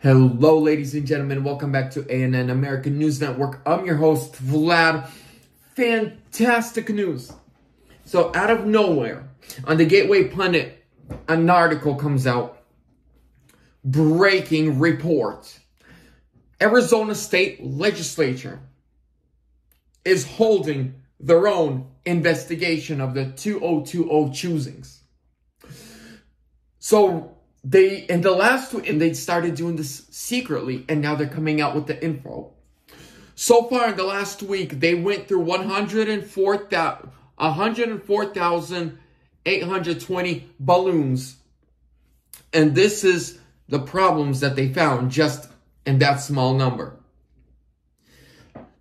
Hello, ladies and gentlemen. Welcome back to ANN American News Network. I'm your host, Vlad. Fantastic news. So, out of nowhere, on the Gateway Pundit, an article comes out. Breaking report. Arizona State Legislature is holding their own investigation of the 2020 choosings. So, they in the last two and they started doing this secretly and now they're coming out with the info. So far in the last week they went through 104,000 104,820 balloons. And this is the problems that they found just in that small number.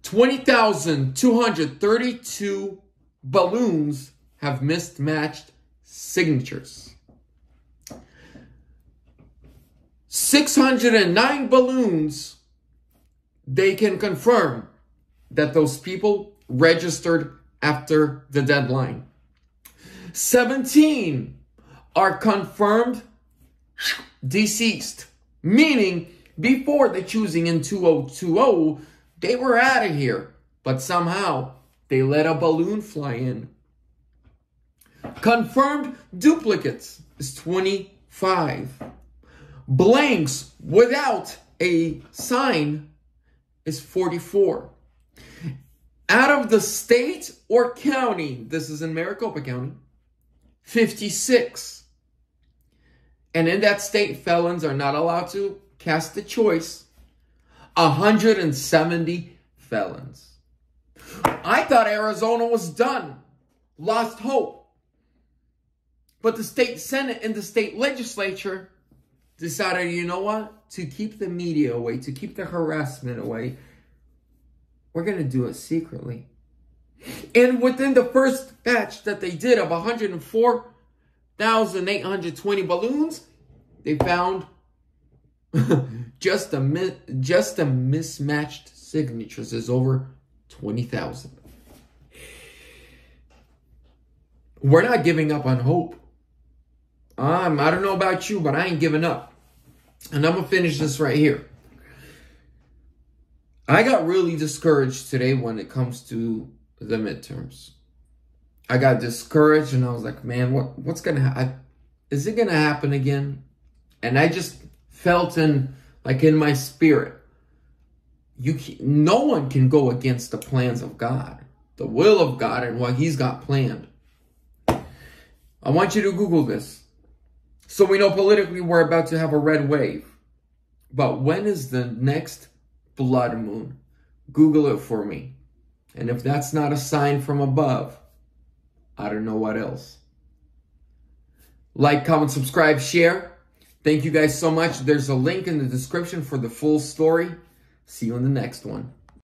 20,232 balloons have mismatched signatures 609 balloons, they can confirm that those people registered after the deadline. 17 are confirmed deceased, meaning before the choosing in 2020, they were out of here, but somehow they let a balloon fly in. Confirmed duplicates is 25 blanks without a sign is 44. Out of the state or county, this is in Maricopa County, 56. And in that state, felons are not allowed to cast a choice. 170 felons. I thought Arizona was done, lost hope. But the state Senate and the state legislature decided, you know what? To keep the media away, to keep the harassment away, we're going to do it secretly. And within the first batch that they did of 104,820 balloons, they found just a just a mismatched signatures is over 20,000. We're not giving up on hope. Um, I don't know about you, but I ain't giving up. And I'm going to finish this right here. I got really discouraged today when it comes to the midterms. I got discouraged and I was like, man, what what's going to happen? Is it going to happen again? And I just felt in like in my spirit, you can, no one can go against the plans of God, the will of God and what he's got planned. I want you to Google this. So we know politically we're about to have a red wave. But when is the next blood moon? Google it for me. And if that's not a sign from above, I don't know what else. Like, comment, subscribe, share. Thank you guys so much. There's a link in the description for the full story. See you in the next one.